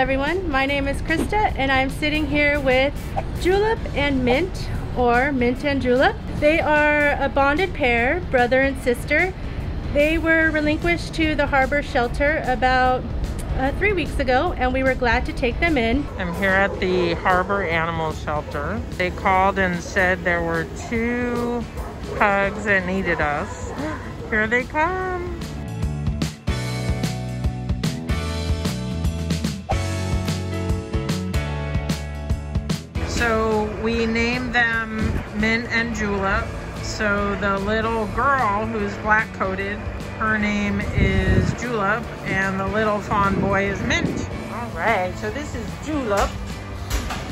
everyone, my name is Krista and I'm sitting here with Julip and Mint, or Mint and Julip. They are a bonded pair, brother and sister. They were relinquished to the harbor shelter about uh, three weeks ago and we were glad to take them in. I'm here at the Harbor Animal Shelter. They called and said there were two pugs that needed us. Here they come. We named them Mint and Julip. So the little girl who's black coated, her name is Julip, and the little fawn boy is Mint. All right, so this is Julip.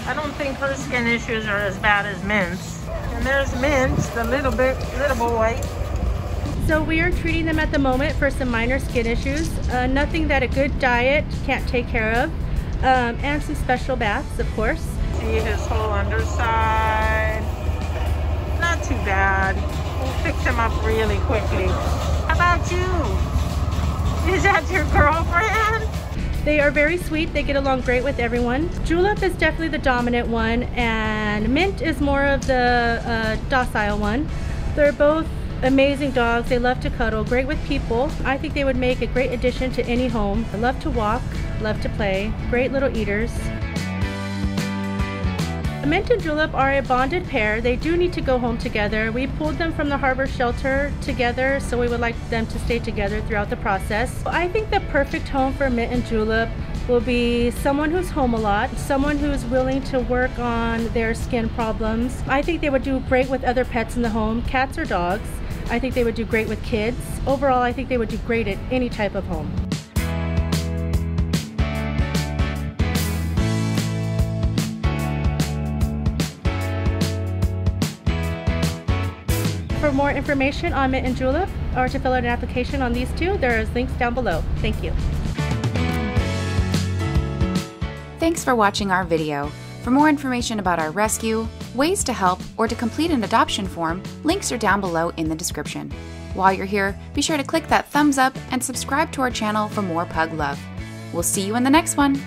I don't think her skin issues are as bad as Mint's. And there's Mint, the little bit little boy. So we are treating them at the moment for some minor skin issues, uh, nothing that a good diet can't take care of, um, and some special baths, of course. See his whole underside. Not too bad. We'll fix him up really quickly. How about you? Is that your girlfriend? They are very sweet. They get along great with everyone. Julip is definitely the dominant one, and Mint is more of the uh, docile one. They're both amazing dogs. They love to cuddle, great with people. I think they would make a great addition to any home. They love to walk, love to play, great little eaters. Mint and Julip are a bonded pair. They do need to go home together. We pulled them from the harbor shelter together, so we would like them to stay together throughout the process. I think the perfect home for Mint and Julip will be someone who's home a lot, someone who's willing to work on their skin problems. I think they would do great with other pets in the home, cats or dogs. I think they would do great with kids. Overall, I think they would do great at any type of home. For more information on Mint and Julip or to fill out an application on these two, there is links down below. Thank you. Thanks for watching our video. For more information about our rescue, ways to help, or to complete an adoption form, links are down below in the description. While you're here, be sure to click that thumbs up and subscribe to our channel for more pug love. We'll see you in the next one.